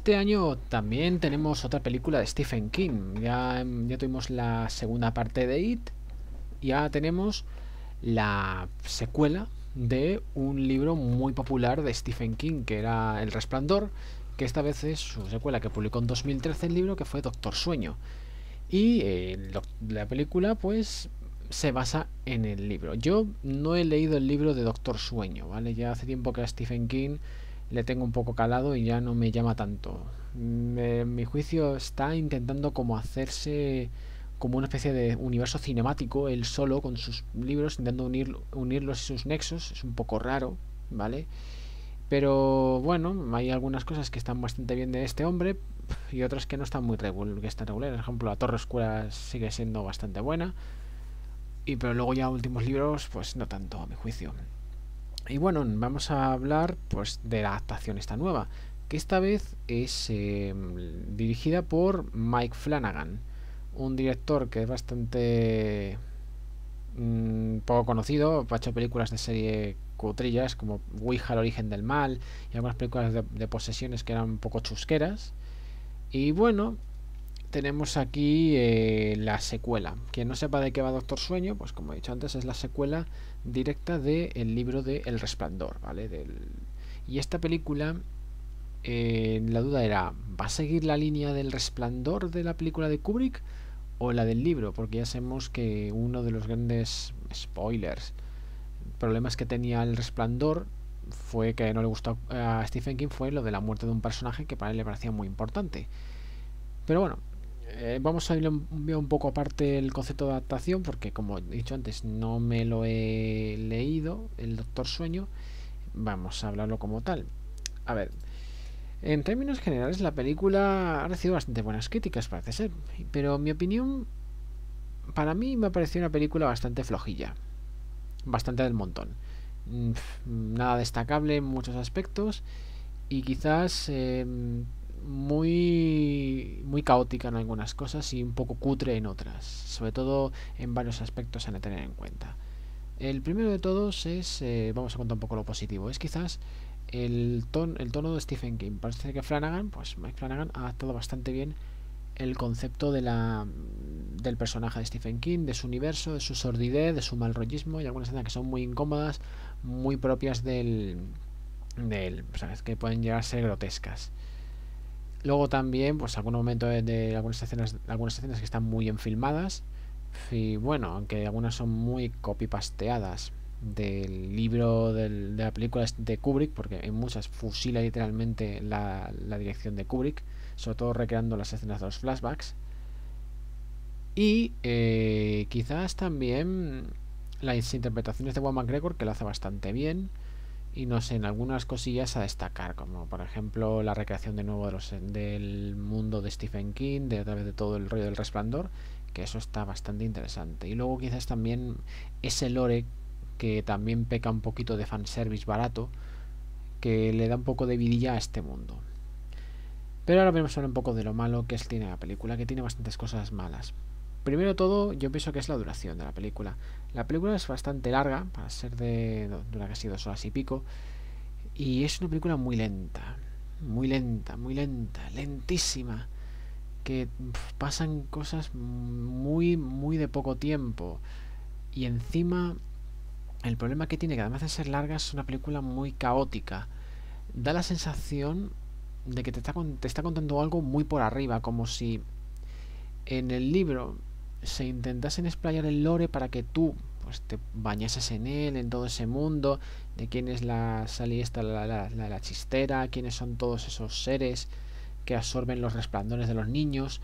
este año también tenemos otra película de Stephen King. Ya, ya tuvimos la segunda parte de It. Ya tenemos la secuela de un libro muy popular de Stephen King, que era El Resplandor, que esta vez es su secuela que publicó en 2013 el libro, que fue Doctor Sueño. Y eh, la película, pues, se basa en el libro. Yo no he leído el libro de Doctor Sueño, ¿vale? Ya hace tiempo que Stephen King le tengo un poco calado y ya no me llama tanto. mi juicio está intentando como hacerse como una especie de universo cinemático, él solo con sus libros, intentando unir, unirlos y sus nexos, es un poco raro, ¿vale? Pero bueno, hay algunas cosas que están bastante bien de este hombre y otras que no están muy regular, que están regulares. Por ejemplo, la Torre Oscura sigue siendo bastante buena. Y pero luego ya últimos libros, pues no tanto a mi juicio. Y bueno, vamos a hablar pues de la adaptación esta nueva, que esta vez es eh, dirigida por Mike Flanagan, un director que es bastante mm, poco conocido, ha hecho películas de serie cutrillas como Ouija, el origen del mal y algunas películas de, de posesiones que eran un poco chusqueras. Y bueno, tenemos aquí eh, la secuela. Quien no sepa de qué va Doctor Sueño, pues como he dicho antes, es la secuela directa del libro de El Resplandor, ¿vale? Del... Y esta película, eh, la duda era, ¿va a seguir la línea del Resplandor de la película de Kubrick o la del libro? Porque ya sabemos que uno de los grandes spoilers, problemas que tenía El Resplandor fue que no le gustó a Stephen King fue lo de la muerte de un personaje que para él le parecía muy importante. Pero bueno, eh, vamos a ir un, poco aparte el concepto de adaptación, porque como he dicho antes, no me lo he leído, el Doctor Sueño. Vamos a hablarlo como tal. A ver, en términos generales, la película ha recibido bastante buenas críticas, parece ser. Pero mi opinión, para mí me ha parecido una película bastante flojilla. Bastante del montón. Mm, nada destacable en muchos aspectos. Y quizás em, muy muy caótica en algunas cosas y un poco cutre en otras, sobre todo en varios aspectos a tener en cuenta. El primero de todos es, eh, vamos a contar un poco lo positivo, es quizás el, ton, el tono de Stephen King. Parece que Flanagan, pues Mike Flanagan ha adaptado bastante bien el concepto de la, del personaje de Stephen King, de su universo, de su sordidez, de su mal rollismo y algunas escenas que son muy incómodas, muy propias del, del que pueden llegar a ser grotescas. Luego también, pues algún momento de, algunas escenas, algunas escenas que están muy enfilmadas. Y bueno, aunque algunas son muy copy-pasteadas del libro de la película de Kubrick, porque en muchas fusila literalmente la, dirección de Kubrick, sobre todo recreando las escenas de los flashbacks. Y eh, quizás también las interpretaciones de Juan McGregor, que lo hace bastante bien y no sé, en algunas cosillas a destacar, como por ejemplo la recreación de nuevo del mundo de Stephen King, de a través de todo el rollo del resplandor, que eso está bastante interesante. Y luego quizás también ese lore que también peca un poquito de fanservice barato, que le da un poco de vidilla a este mundo. Pero ahora vamos a hablar un poco de lo malo que es, tiene la película, que tiene bastantes cosas malas. Primero todo, yo pienso que es la duración de la película. La película es bastante larga, para ser de dura casi dos horas y pico, y es una película muy lenta, muy lenta, muy lenta, lentísima, que pasan cosas muy, muy de poco tiempo. Y encima, el problema que tiene, que además de ser larga, es una película muy caótica. Da la sensación de que te está, te está contando algo muy por arriba, como si en el libro se intentasen explayar el lore para que tú pues te bañases en él, en todo ese mundo, de quién es la salida la, la, la, chistera, quiénes son todos esos seres que absorben los resplandores de los niños.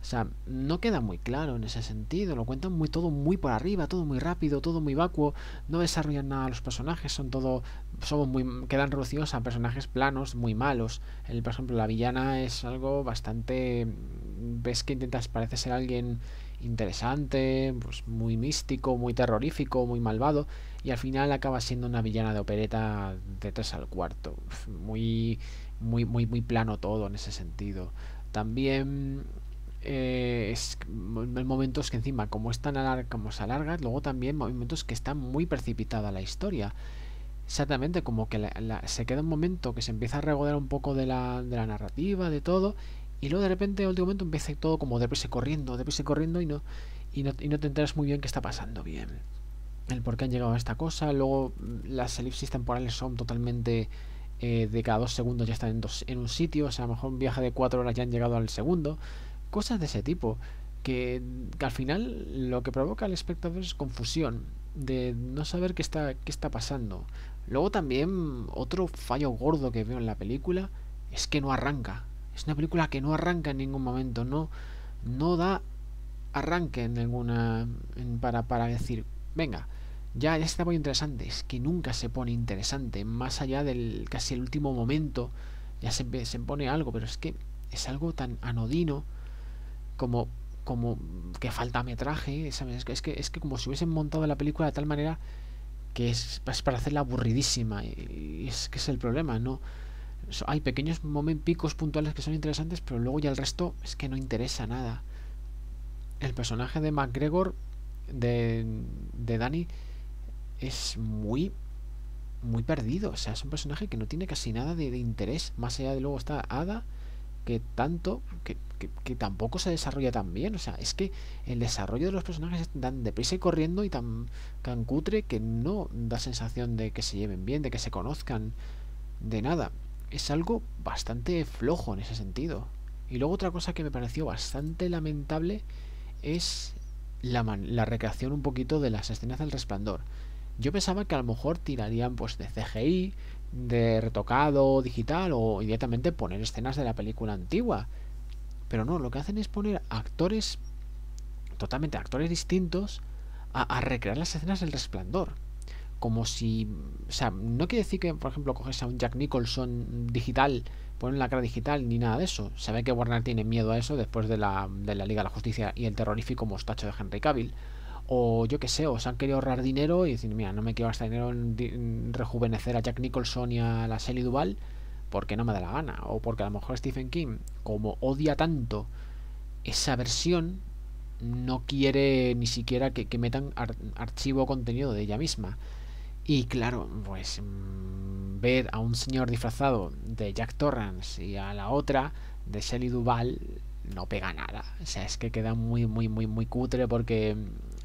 O sea, no queda muy claro en ese sentido, lo cuentan muy todo muy por arriba, todo muy rápido, todo muy vacuo, no desarrollan nada los personajes, son todo somos muy quedan reducidos a personajes planos muy malos. El, por ejemplo, la villana es algo bastante ves que intentas parece ser alguien interesante, pues muy místico, muy terrorífico, muy malvado, y al final acaba siendo una villana de opereta de tres al cuarto. Muy, muy, muy, muy plano todo en ese sentido. También eh, es momentos que encima, como es tan como se alarga, luego también momentos que está muy precipitada la historia. Exactamente, como que se queda un momento que se empieza a regodar un poco de la, de la narrativa, de todo, y luego de repente, en último momento, empieza todo como deprisa corriendo, deprisa corriendo y no, y no, y no te enteras muy bien qué está pasando bien. El por qué han llegado a esta cosa. Luego las elipsis temporales son totalmente eh, de cada dos segundos ya están en, dos, en un sitio. O sea, a lo mejor un viaje de cuatro horas ya han llegado al segundo. Cosas de ese tipo. Que, que al final lo que provoca al espectador es confusión. De no saber qué está, qué está pasando. Luego también otro fallo gordo que veo en la película es que no arranca. Es una película que no arranca en ningún momento, no, no da arranque en ninguna para, para decir, venga, ya, ya está muy interesante. Es que nunca se pone interesante, más allá del casi el último momento, ya se, pone algo, pero es que es algo tan anodino como como que falta metraje, ¿sabes? Es que, es que como si hubiesen montado la película de tal manera que es, para hacerla aburridísima. Y es que es el problema, ¿no? Hay pequeños momentos, picos puntuales que son interesantes, pero luego ya el resto es que no interesa nada. El personaje de McGregor, de, de Danny, es muy muy perdido. O sea, es un personaje que no tiene casi nada de, interés. Más allá de luego está Ada, que tanto, que, que, tampoco se desarrolla tan bien. O sea, es que el desarrollo de los personajes es tan deprisa y corriendo y tan, tan cutre que no da sensación de que se lleven bien, de que se conozcan, de nada es algo bastante flojo en ese sentido. Y luego otra cosa que me pareció bastante lamentable es la, la recreación un poquito de las escenas del resplandor. Yo pensaba que a lo mejor tirarían pues de CGI, de retocado digital o inmediatamente poner escenas de la película antigua. Pero no, lo que hacen es poner actores, totalmente actores distintos, a, a recrear las escenas del resplandor como si... O sea, no quiere decir que, por ejemplo, coges a un Jack Nicholson digital, ponen la cara digital, ni nada de eso. Se ve que Warner tiene miedo a eso después de la, de la Liga de la Justicia y el terrorífico mostacho de Henry Cavill. O yo qué sé, o se han querido ahorrar dinero y decir, mira, no me quiero gastar dinero en, rejuvenecer a Jack Nicholson y a la Shelley Duval porque no me da la gana. O porque a lo mejor Stephen King, como odia tanto esa versión, no quiere ni siquiera que, que metan archivo o contenido de ella misma. Y claro, pues mm, ver a un señor disfrazado de Jack Torrance y a la otra de Shelley Duval no pega nada. O sea, es que queda muy, muy, muy, muy cutre porque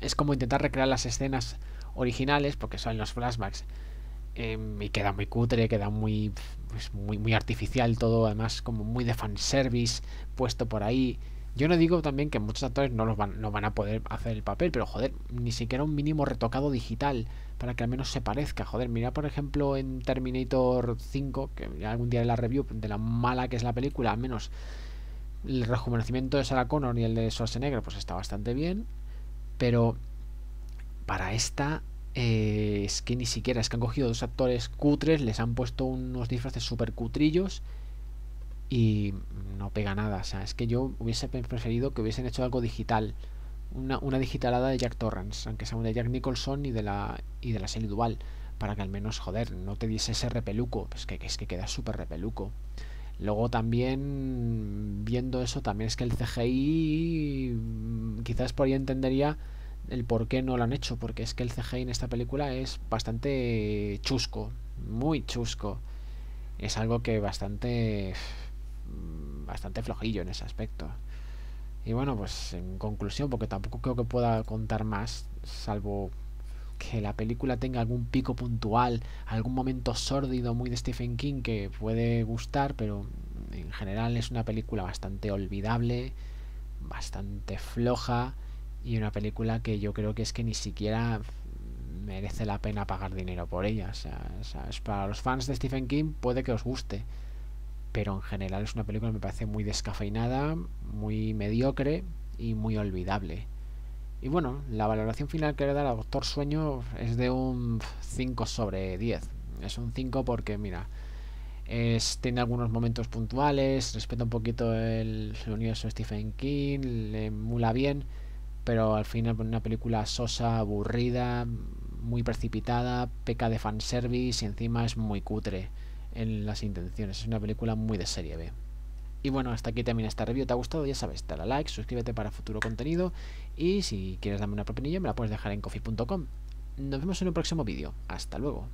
es como intentar recrear las escenas originales, porque son los flashbacks. Em, y queda muy cutre, queda muy, pues, muy, muy artificial todo, además como muy de fanservice puesto por ahí. Yo no digo también que muchos actores no, los van, no van a poder hacer el papel, pero joder, ni siquiera un mínimo retocado digital para que al menos se parezca. Joder, mira por ejemplo en Terminator 5, que algún día en la review de la mala que es la película, al menos el rejuvenecimiento de Sarah Connor y el de Schwarzenegger pues está bastante bien, pero para esta eh, es que ni siquiera es que han cogido dos actores cutres, les han puesto unos disfraces super cutrillos y no pega nada. O sea, es que yo hubiese preferido que hubiesen hecho algo digital. Una, una digitalada de Jack Torrance, aunque sea una de Jack Nicholson y de la, y de la serie Duval, para que al menos, joder, no te diese ese repeluco. Pues que, es que queda súper repeluco. Luego también, viendo eso, también es que el CGI, quizás por ahí entendería el por qué no lo han hecho, porque es que el CGI en esta película es bastante chusco, muy chusco. Es algo que bastante Mm, bastante flojillo en ese aspecto. Y bueno, pues en conclusión, porque tampoco creo que pueda contar más, salvo que la película tenga algún pico puntual, algún momento sórdido muy de Stephen King que puede gustar, pero en general es una película bastante olvidable, bastante floja y una película que yo creo que es que ni siquiera merece la pena pagar dinero por ella. O sea, sea, para los fans de Stephen King puede que os guste, pero en general es una película que me parece muy descafeinada, muy mediocre y muy olvidable. Y bueno, la valoración final que le da a Doctor Sueño es de un 5 sobre 10. Es un 5 porque, mira, tiene algunos momentos puntuales, respeta un poquito el, universo de Stephen King, le mula bien, pero al final una película sosa, aburrida, muy precipitada, peca de fanservice y encima es muy cutre en las intenciones. Es una película muy de serie B. Y bueno, hasta aquí termina esta review. ¿Te ha gustado? Ya sabes, dale a like, suscríbete para futuro contenido y si quieres darme una propinilla me la puedes dejar en coffee.com. Nos vemos en un próximo vídeo. Hasta luego.